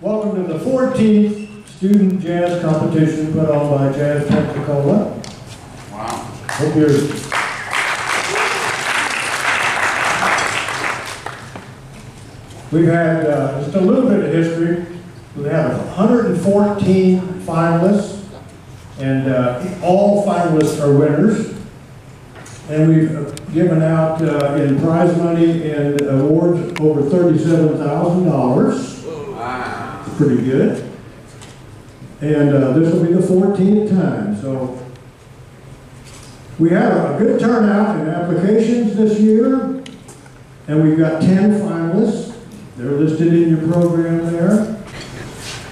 Welcome to the 14th Student Jazz Competition put on by Jazz Pensacola. Wow. Hope you're... We've had uh, just a little bit of history. We have 114 finalists, and uh, all finalists are winners. And we've given out uh, in prize money and awards over $37,000 Wow. Pretty good. And uh, this will be the 14th time, so we had a good turnout in applications this year, and we've got 10 finalists. They're listed in your program there.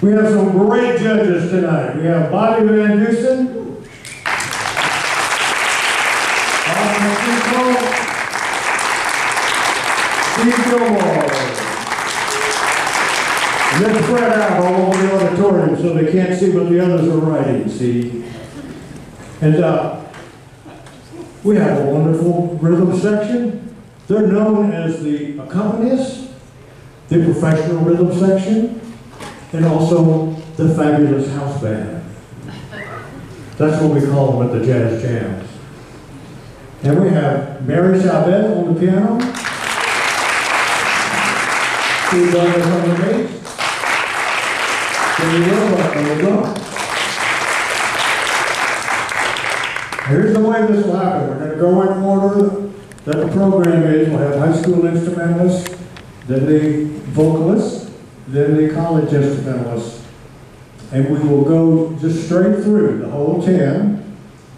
We have some great judges tonight. We have Bobby Van Dusen. Bob Francisco, Steve Gilmore. Let's spread out all over the can't see what the others are writing, see? And uh, we have a wonderful rhythm section. They're known as the accompanists, the professional rhythm section, and also the fabulous house band. That's what we call them at the Jazz Jams. And we have Mary Chavez on the piano. Steve on the bass. Jimmy Wilbur on the drum. Here's the way this will happen. We're going to go in order that the program is. We'll have high school instrumentalists, then the vocalists, then the college instrumentalists. And we will go just straight through the whole 10.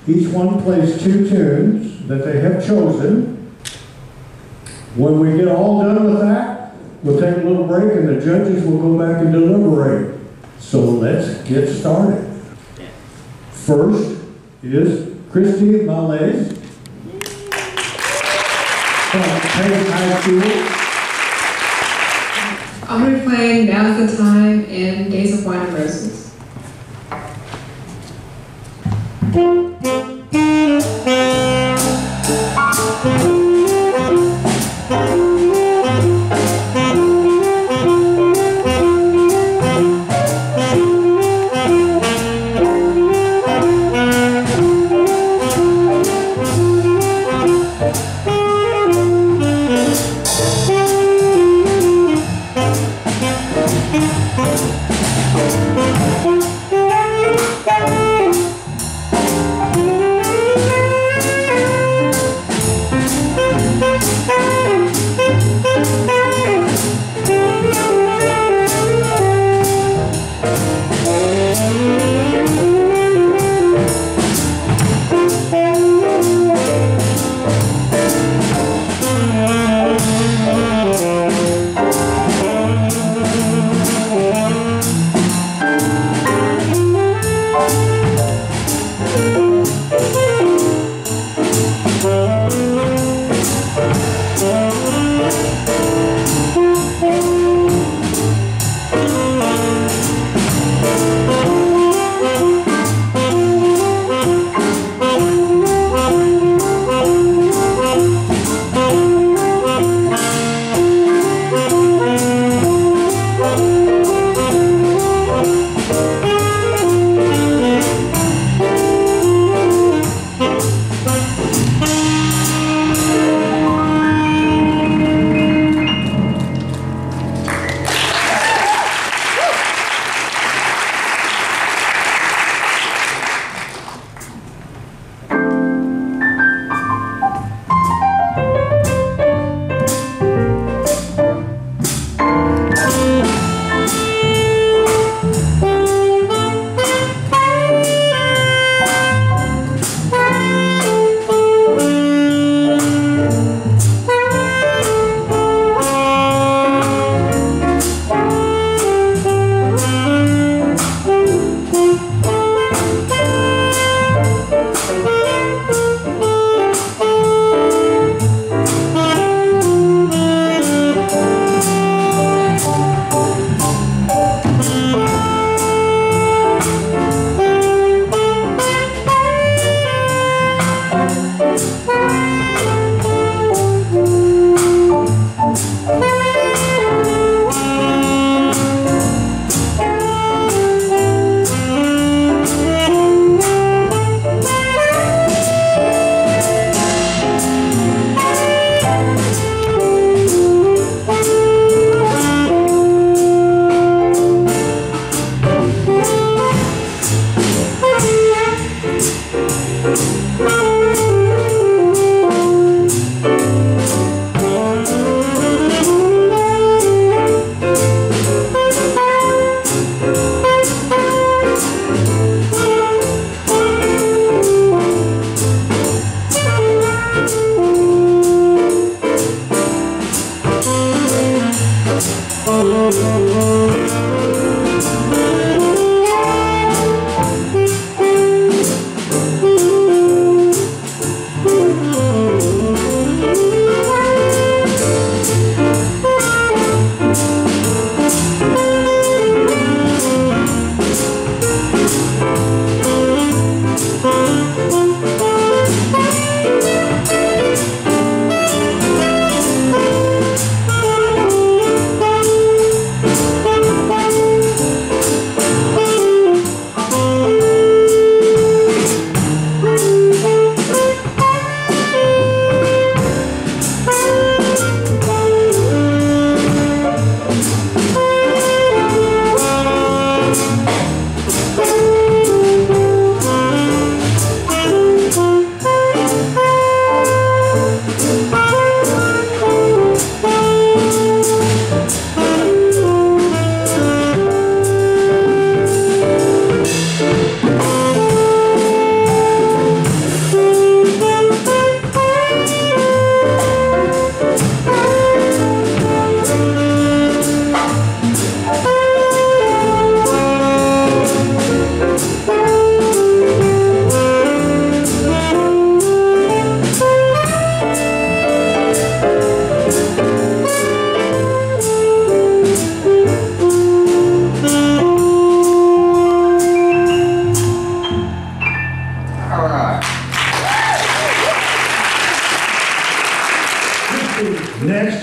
Each one plays two tunes that they have chosen. When we get all done with that, we'll take a little break and the judges will go back and deliberate. So let's get started. First is Christy Malaise from High School. I'll be playing Now's the Time and Days of Wine and Roses.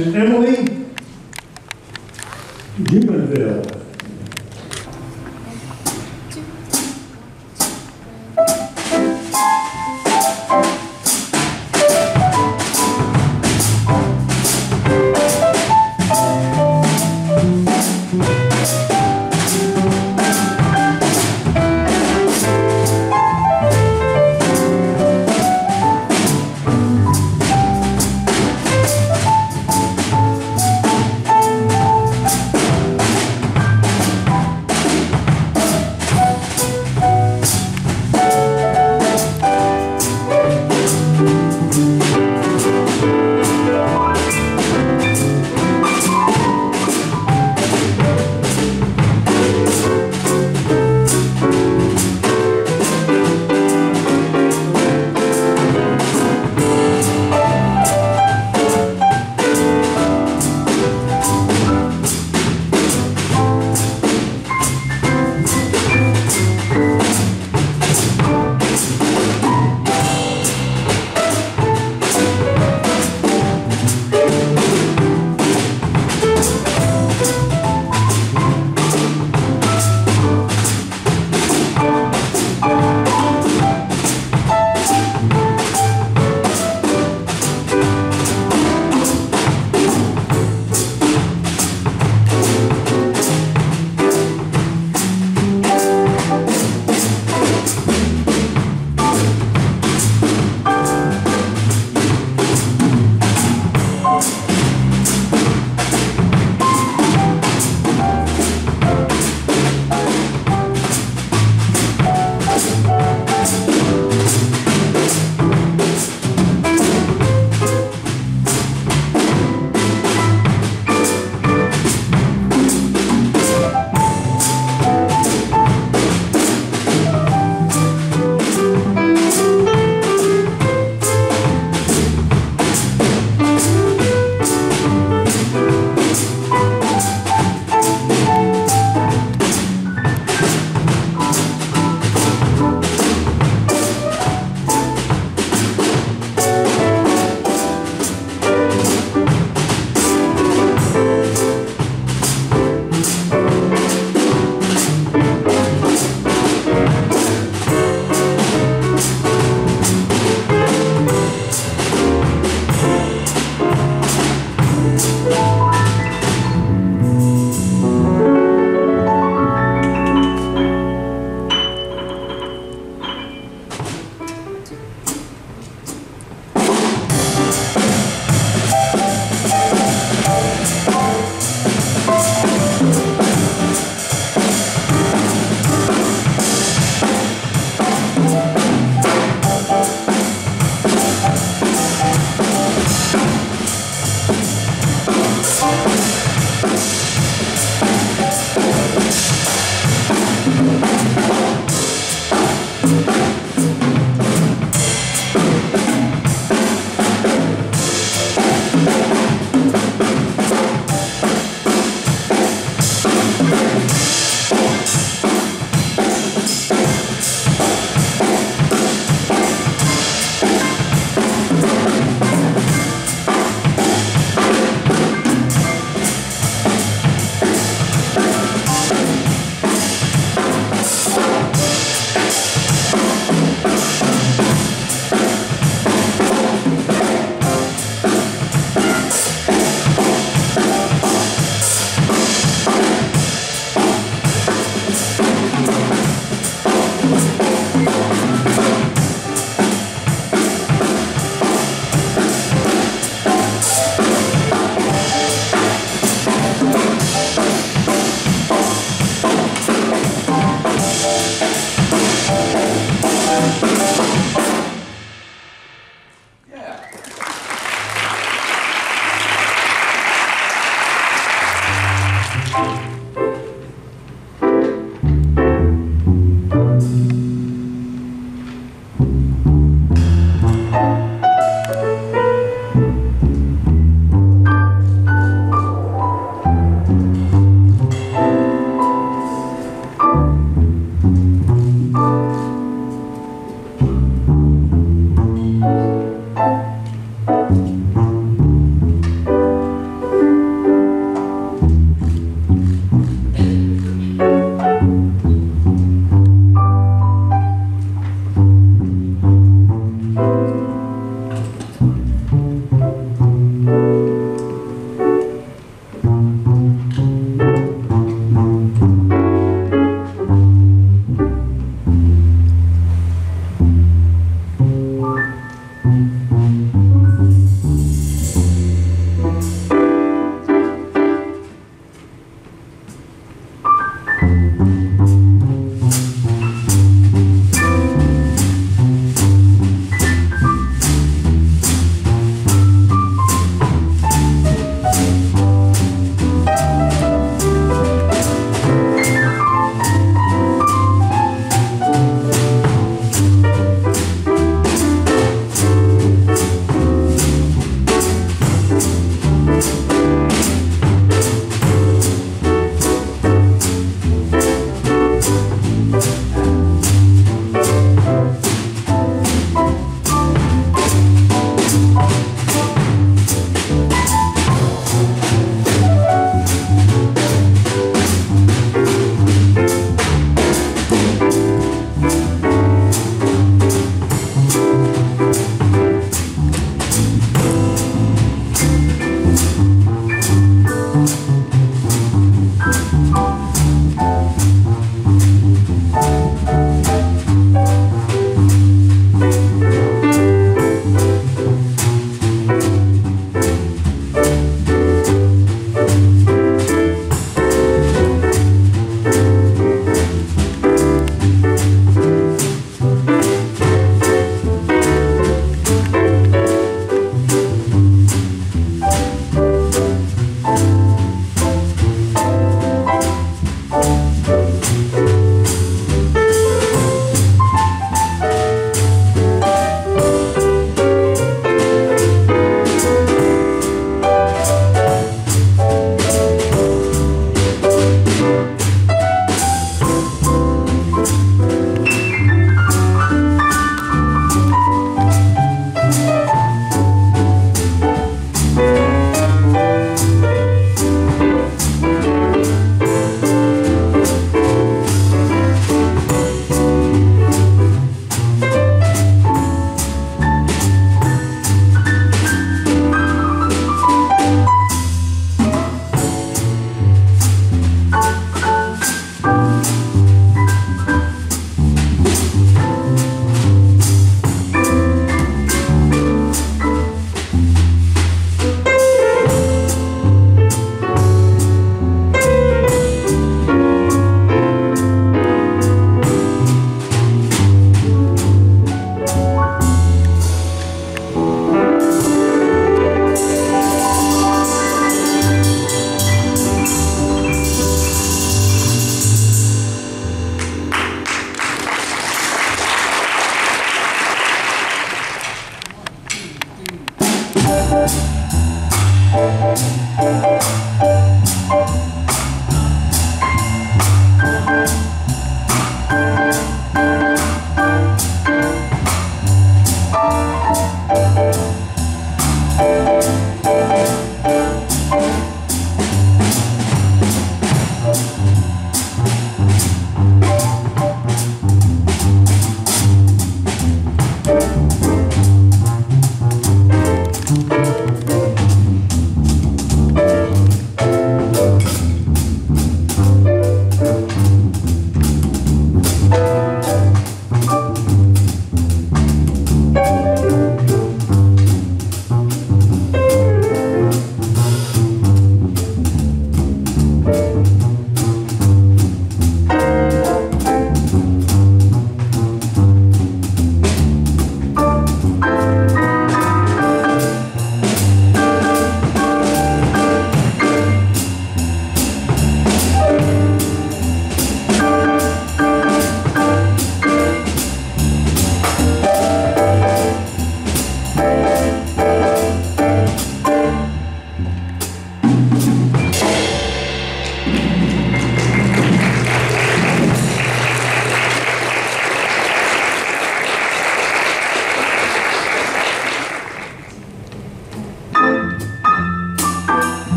and Emily Jumonville.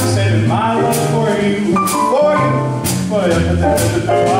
I'm saving my love for you, for you, for you.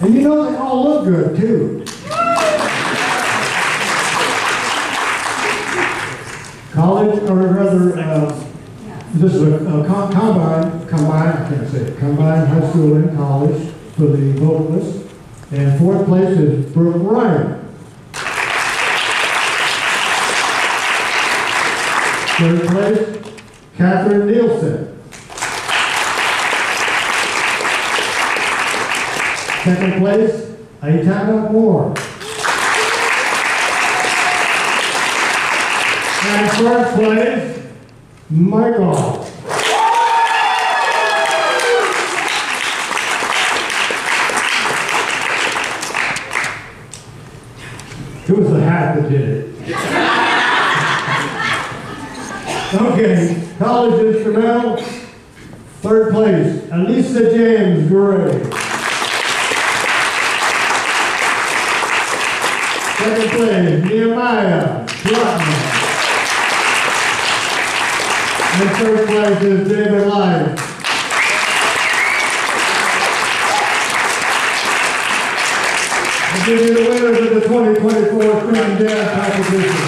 And you know, they all look good too. College, or rather, uh, this is a a com- combine, combine, I can't say it, high school and college for the vocalist. And fourth place is Brooke Ryan. Third place, Katherine Nielson. Second place, Aitana Moore. And first place, Mikael. It was the hat that did it. Okay, college instrumental, third place, Alyssa James Gray. Second place, Nehemiah Trotman. And third place is David Lyons. I'll give you the winners of the 2024 Spring Dance Competition.